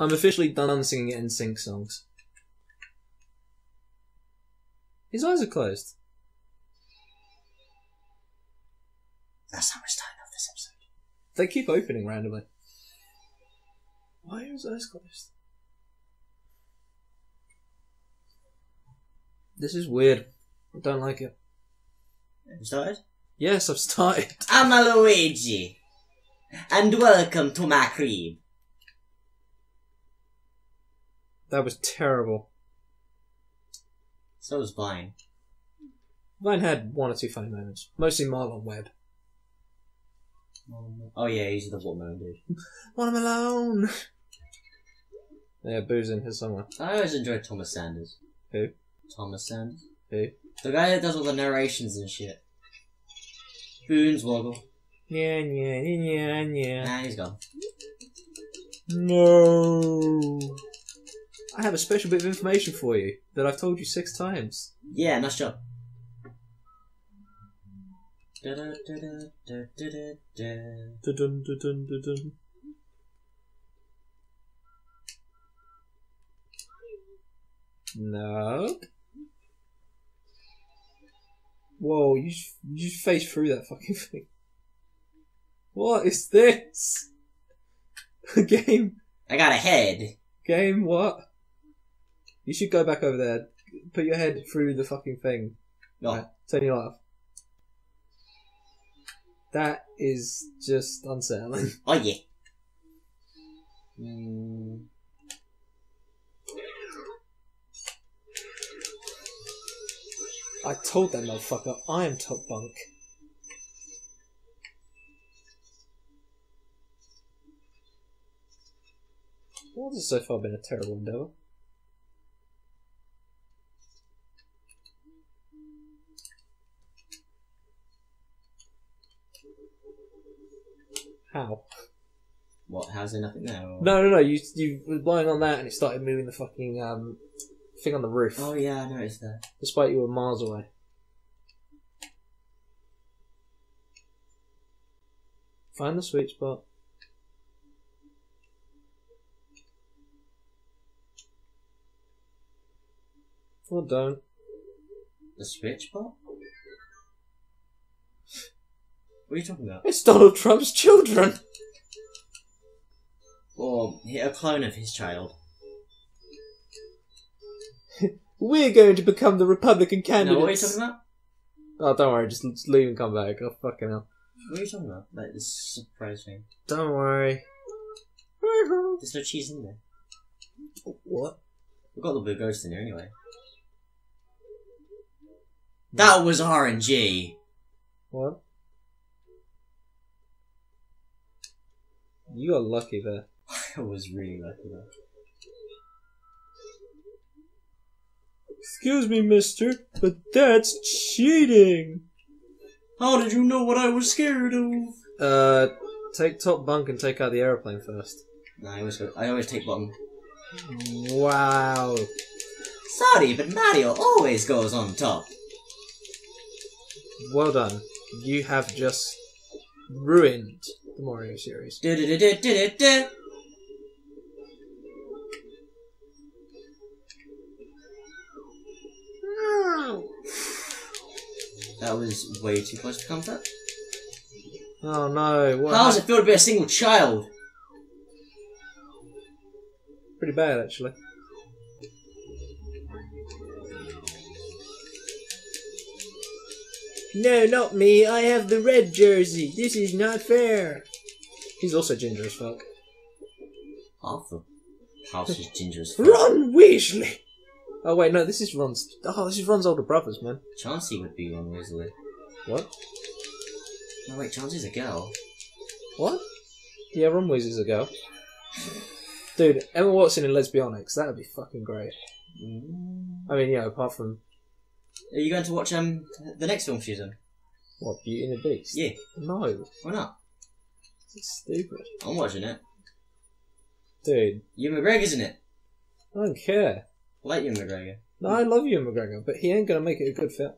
I'm officially done singing NSYNC songs. His eyes are closed. That's how much time of this episode. They keep opening randomly. Why are his eyes closed? This is weird. I don't like it. You started? Yes, I've started. I'm a Luigi, and welcome to my crib. That was terrible. So was Vine. Vine had one or two funny moments. Mostly Marlon Webb. Oh yeah, he's the watermelon dude. Want him alone? yeah, Boo's in here somewhere. I always enjoyed Thomas Sanders. Who? Thomas Sanders. Who? The guy that does all the narrations and shit. Boonswoggle. Yeah, yeah, yeah, yeah. Nah, he's gone. No. I have a special bit of information for you that I've told you six times. Yeah, nice job. Da-da-da-da-da-da-da. Dun, dun, dun, dun, dun. No. Whoa, you just, you just faced through that fucking thing. What is this? A game, I got a head. game, what? You should go back over there. Put your head through the fucking thing. No. Right, turn your light off. That is just unsettling. Oh yeah. Mm, I told that motherfucker I am top bunk. Well, this has so far been a terrible endeavour. How? what? How's there nothing there? or- No, no, no. You you were lying on that and it started moving the fucking um thing on the roof, Oh yeah, I noticed that. despite you were miles away. Find the sweet spot. Or don't. The sweet bot? What are you talking about? It's Donald Trump's children. Or a clone of his child? We're going to become the Republican candidate! No, what are you talking about? oh, don't worry. Just, just leave and come back. Oh, fucking hell. What are you talking about? Like this surprise thing. Don't worry. There's no cheese in there. What? We've got the blue ghost in there anyway. That was RNG. What? You are lucky there. I was really lucky though. Excuse me, mister, but that's cheating! How did you know what I was scared of? Uh, take top bunk and take out the aeroplane first. No, I always go. I always take bottom. Wow. Sorry, but Mario always goes on top. Well done. You have just ruined the Mario series. That was way too close to comfort. Oh no, what How does it feel to be a single child? Pretty bad, actually. No, not me. I have the red jersey. This is not fair. He's also ginger as fuck. Half the house is ginger as fuck. Ron Weasley. Oh wait, no, this is Ron's. Oh, this is Ron's older brothers, man. Chauncey would be Ron Weasley. What? No, wait, Chauncey's a girl. What? Yeah, Ron Weasley's a girl. Dude, Emma Watson in Lesbionics. That would be fucking great. Mm. I mean, yeah, apart from Are you going to watch um the next film she's in? what Beauty and the Beast. Yeah. No, Why not? it's stupid, I'm watching it. dude. Ewan McGregor's in it. I don't care. I like Ewan McGregor. No, I love you, McGregor, but he ain't gonna make it a good film.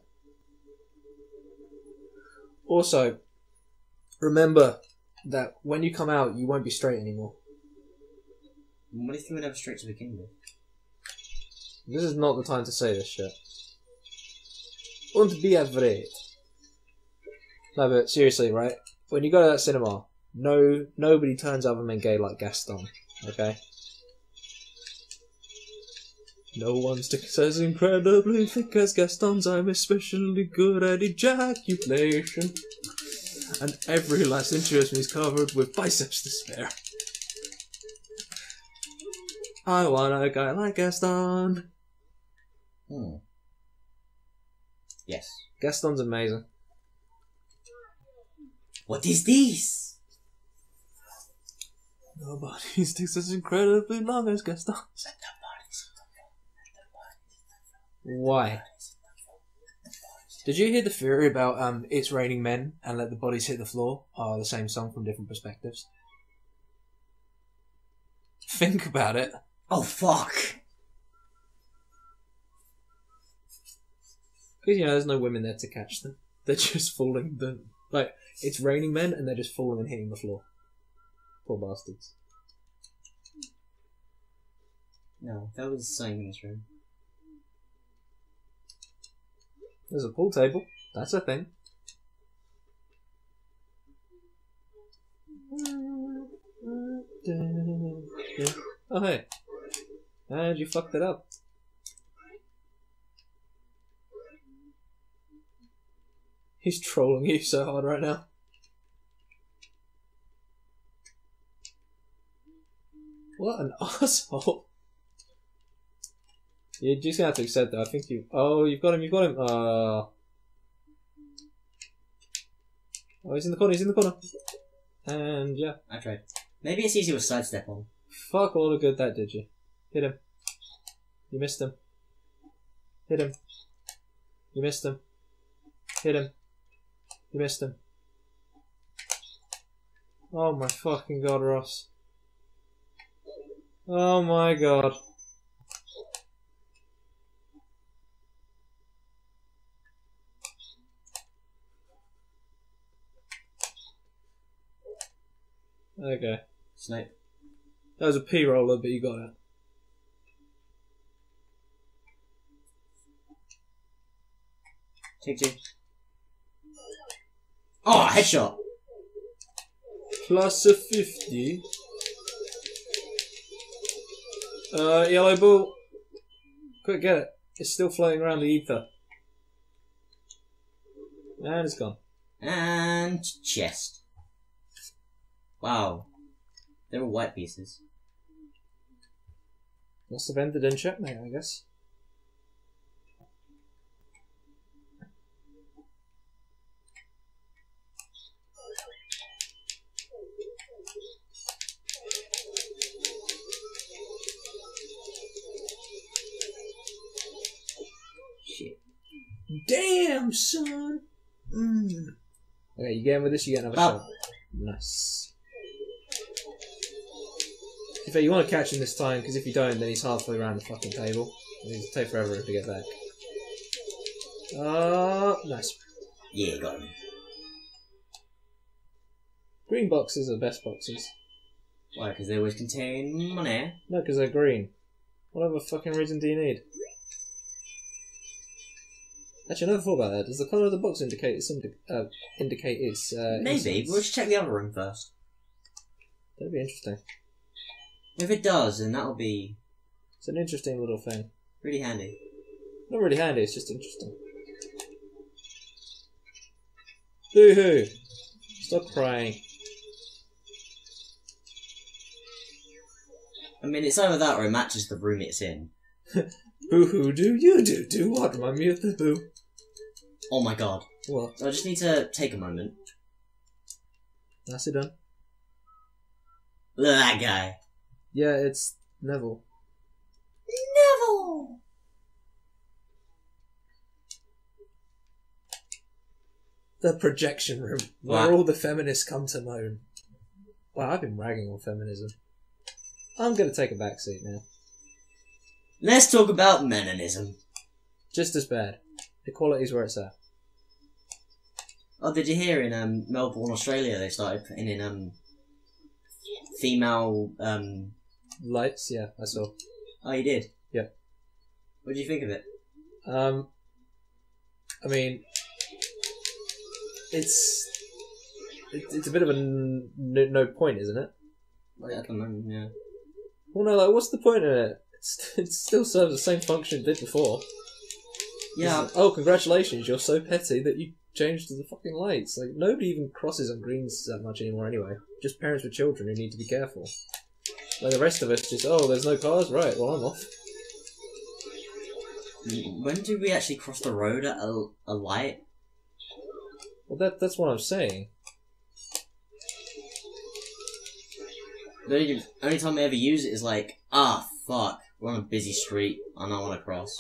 Also, remember that when you come out, you won't be straight anymore. What if you were never straight to begin with? This is not the time to say this shit. Und be afraid. No, but seriously, right? When you go to that cinema, no, nobody turns other men gay like Gaston. Okay. No one sticks as incredibly thick as Gaston's. I'm especially good at ejaculation. And every last inch of me is covered with biceps to spare. I want a guy like Gaston. Hmm. Yes. Gaston's amazing. What is this? Nobody sticks as incredibly long as Gaston. Why? Did you hear the theory about um, "It's Raining Men" and "Let the Bodies Hit the Floor" are the same song from different perspectives? Think about it. Oh fuck! Because you know, there's no women there to catch them. They're just falling. The like it's raining men, and they're just falling and hitting the floor. Poor bastards. No, that was something in this room. There's a pool table. That's a thing. Oh hey. And you fucked it up. He's trolling you so hard right now. What an asshole. You're just gonna have to accept that. I think you. Oh, you've got him. You've got him. Uh... Oh, he's in the corner. He's in the corner. And yeah, I tried. Maybe it's easier with sidestep on. fuck all the good that did you. Hit him. You missed him. Hit him. You missed him. Hit him. You missed him. Oh my fucking god, Ross. Oh my god. Okay. Snipe. That was a P roller, but you got it. Take two. Oh, headshot! Plus a 50. Uh, yellow ball. Quick, get it. It's still floating around the ether. And it's gone. And chest. Wow. There were white pieces. Must have ended in checkmate, I guess. Damn, son! Mm. Okay, you get getting with this? You get another Up. shot. Nice. In fact, you want to catch him this time, because if you don't, then he's halfway around the fucking table. And it'll take forever to get back. Uh, nice. Yeah, got him. Green boxes are the best boxes. Why? Because they always contain money. No, because they're green. Whatever fucking reason do you need? Actually, I never thought about that. Does the colour of the box indicate its indi- uh, indicate its uh, Maybe. We'll just check the other room first. That'd be interesting. If it does, then that'll be It's an interesting little thing. really handy. Not really handy. It's just interesting. Boo hoo! Stop crying. I mean, it's either that or it matches the room it's in. Boo hoo! Do you do do what? Me of the boo. Oh my god. What? I just need to take a moment. That's it done. Look at that guy. Yeah, it's Neville. Neville! The projection room, where Wow. all the feminists come to moan. Wow, I've been ragging on feminism. I'm gonna take a back seat now. Let's talk about Meninism. Just as bad. Equality's where it's at. Oh, did you hear in um, Melbourne, Australia, they started putting in um, female um, lights. Yeah, I saw. Oh, you did. Yeah. What do you think of it? Um, I mean, it's it's, it's a bit of a n- no, point, isn't it? Like at the moment, yeah. Well, no, like what's the point in it? It's, it still serves the same function it did before. Yeah. Oh, congratulations! You're so petty that you changed the fucking lights. Like nobody even crosses on greens that much anymore, anyway. Just parents with children who need to be careful. Like the rest of us, just oh, there's no cars, right? Well, I'm off. When did we actually cross the road at a, a light? Well, that that's what I'm saying. The only, only time I ever use it is like, ah, fuck, we're on a busy street, I don't want to cross.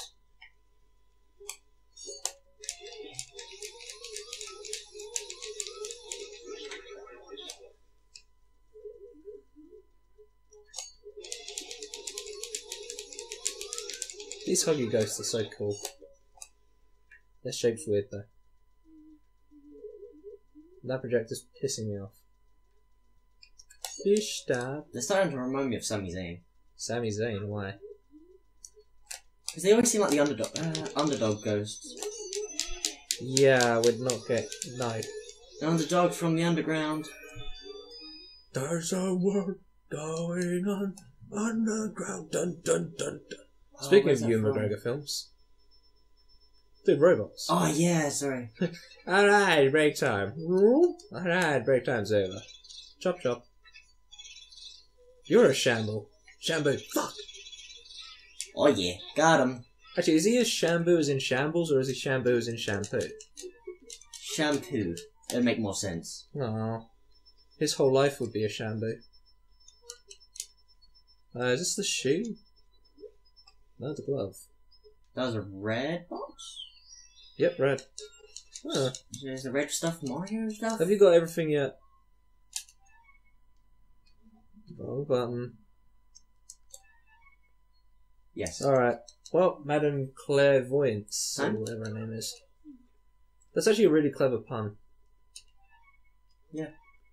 These huggy ghosts are so cool. Their shape's weird though. That projector's pissing me off. Fish stab. They're starting to remind me of Sami Zayn. Sami Zayn, why? Because they always seem like the underdog, uh, underdog ghosts. Yeah, we'd not get no. The underdog from the underground. There's a war going on underground. Dun dun dun dun. Speaking where's of that Ewan from? McGregor films, dude, robots. Oh, yeah, sorry. All right, break time. All right, break time's over. Chop chop. You're a shamble. Shambo. Fuck. Oh, yeah, got him. Actually, is he as shambo as in shambles, or is he shambo as in shampoo? Shampoo. It'd make more sense. No. His whole life would be a shambo. Uh, is this the shoe? No, the glove. That was a red box? Yep, red. Huh. Is the red stuff Mario stuff? Have you got everything yet? Wrong button. Yes. Alright. Well, Madame Clairvoyance, or whatever her name is. That's actually a really clever pun. Yeah.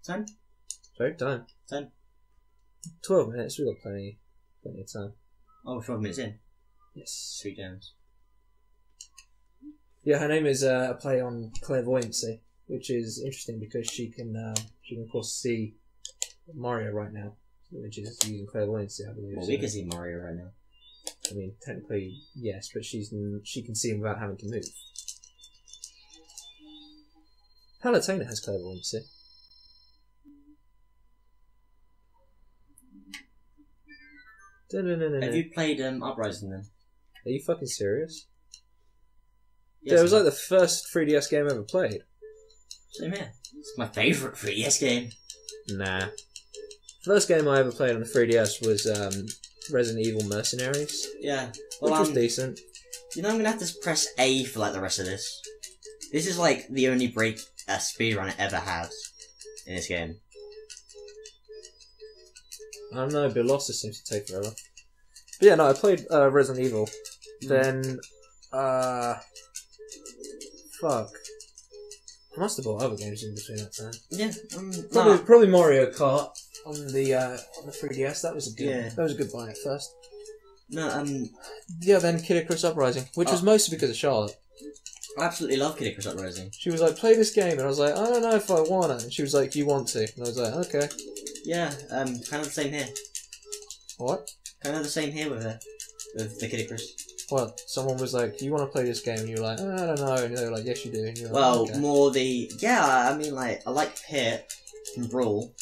Time? Sorry, time. Time. 12 minutes, we've got plenty, plenty of time. Oh, 12 minutes in. Yes. Sweet Jones. Yeah, her name is uh, a play on clairvoyancy, which is interesting because she can, uh, she can of course see Mario right now, which is using clairvoyancy, I believe. Well, so- we can see Mario right now. I mean, technically, yes, but she's she can see him without having to move. Palutena has clairvoyancy. Have you played um, Uprising then? Are you fucking serious? Yes, yeah, it was like the first 3DS game I ever played. Same here. It's my favourite 3DS game. Nah. First game I ever played on the 3DS was um, Resident Evil Mercenaries, Yeah. which Well, was um, decent. you know I'm gonna have to press A for like the rest of this. This is like the only break a speedrun it ever has in this game. I don't know, Boolossus seems to take forever. But yeah, no, I played uh, Resident Evil. Then, uh. Fuck. I must have bought other games in between that time. Yeah. Um, Probably, no. probably Mario Kart on the uh, on the 3DS. That was a good. Yeah. That was a good buy at first. no, um, Yeah, then Kid Icarus Uprising, which was Oh. mostly because of Charlotte. I absolutely love Kid Icarus Uprising. She was like, "Play this game," and I was like, "I don't know if I wanna." And she was like, "You want to?" And I was like, "Okay." Yeah, um, kind of the same here. What? Kind of the same here with her, with the Kid Icarus. What? Someone was like, "Do "You want to play this game?" And you were like, uh, "I don't know," and they were like, "Yes, you do." And you were Well, okay. more the yeah. I mean, like I like Pit from Brawl.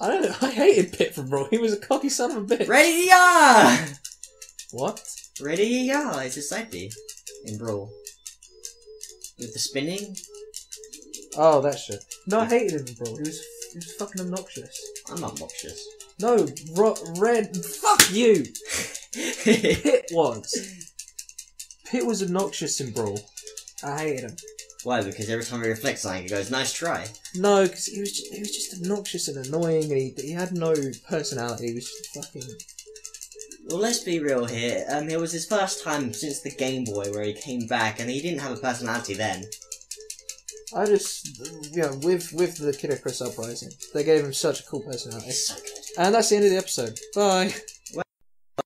I don't know. I hated Pit from Brawl. He was a cocky son of a bitch. Ready ya! What? Ready ya! It's a side B in Brawl. With the spinning, Oh, that shit. No, I hated him in Brawl. He was he was fucking obnoxious. I'm obnoxious. No, red. Fuck you. Pit was. Pit was obnoxious in Brawl. I hated him. Why? Because every time he reflects something, he goes, "Nice try." No, because he was just, he was just obnoxious and annoying, and he, he had no personality. He was just fucking. Well, let's be real here. Um, it was his first time since the Game Boy where he came back, and he didn't have a personality then. I just, you know, with with the Kid Icarus Uprising, they gave him such a cool personality, It's so good. and that's the end of the episode. Bye.